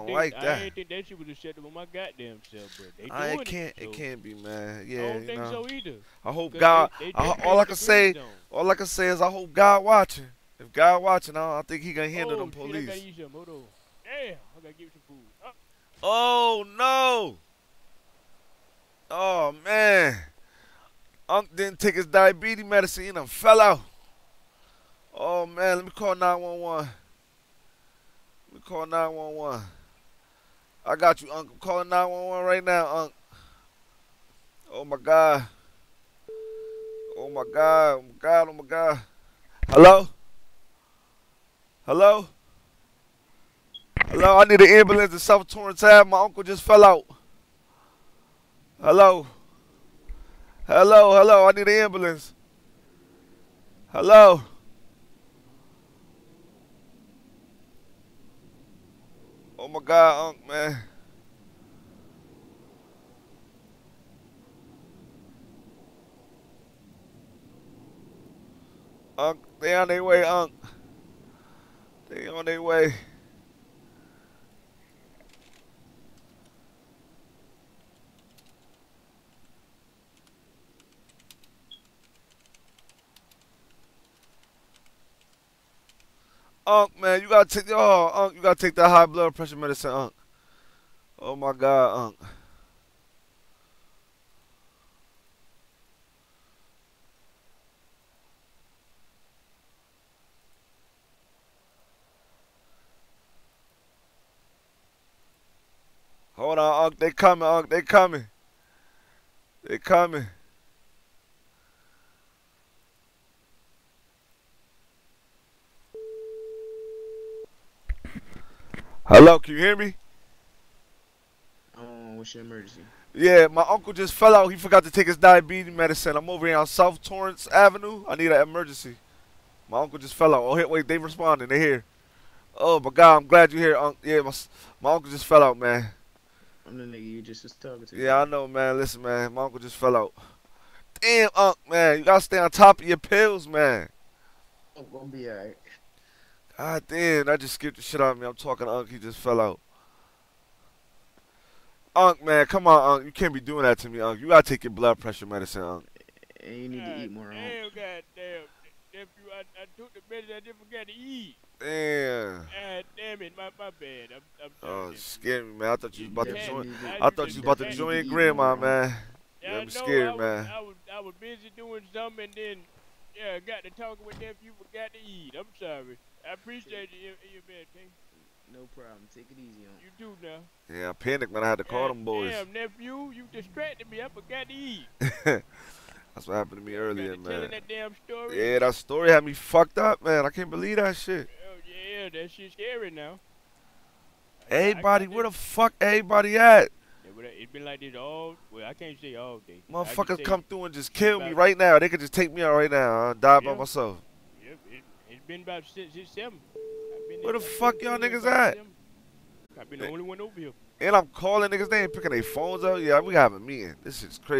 don't think, like I that. ain't think that shit acceptable on my goddamn self, but they I doing it can't. It, It can't be, man. I Yeah, don't you think know. so either. I hope God. they- they I, all I can say, all I can say is I hope God watching. If God watching, I, I think He gonna handle oh, them Shit, I police. gotta something. Hold on. Damn, I gotta give you some food. Uh, Oh no! Oh man! Unc didn't take his diabetes medicine. He done fell out. Oh man, let me call 911. Let me call 911. I got you, Uncle. Calling 911 right now, Unc. Oh my God. Oh my God. Oh my God. Oh my God. Hello? Hello? Hello, I need an ambulance in South Torrance Ave. My uncle just fell out. Hello. Hello, hello, I need an ambulance. Hello. Oh my God, Unc, man. Unc, they on their way, Unc. They on their way. Unc, man, you gotta take oh, Unc, you gotta take that high blood pressure medicine, Unc. Oh my God, Unc. Hold on, Unc. They coming, Unc. They coming. They coming. Hello, can you hear me? Oh, what's your emergency? Yeah, my uncle just fell out. He forgot to take his diabetes medicine. I'm over here on South Torrance Avenue. I need an emergency. My uncle just fell out. Oh, wait, they responding. They're here. Oh my God, I'm glad you're here, Unc. Yeah, my, my uncle just fell out, man. I'm the nigga you just was talking to. Yeah, I know, man. Listen, man, my uncle just fell out. Damn, Unc, man, you gotta stay on top of your pills, man. I'm gonna be alright. God damn, that just skipped the shit out of me. I'm talking to Unc, he just fell out. Unc, man, come on, Unc. You can't be doing that to me, Unc. You gotta take your blood pressure medicine, Unc. And you need to eat more. Huh? Damn, goddamn. Nephew, I, I took the medicine. I didn't forget to eat. Damn. God damn it, my, my bad. I'm, I'm Oh, sorry. scared me, man. I thought you was about to join. I I thought you was about to join grandma, man. Yeah, Yeah, I I'm know, scared, I was, man. I was, I was busy doing something, and then, yeah, I got to talking with them. nephew, forgot to eat. I'm sorry. I appreciate you, you man, King. No problem. Take it easy on. You do now. Yeah, I panicked when I had to call God them boys. Damn, nephew, you distracted me. I forgot to eat. That's what happened to me earlier, Got telling man. that damn story. Yeah, that story had me fucked up, man. I can't believe that shit. Oh, yeah, that shit's scary now. I- I Everybody, where the fuck everybody at? It's been like this all. Well, I can't say all day. Motherfuckers come through and just kill me right now. They could just take me out right now. I'll die by myself. Yep, it, it's been about six, six, seven. Where the fuck y'all niggas at? I've been the only one over here. And I'm calling niggas, they ain't picking their phones up. Yeah, we have a meeting. This is crazy.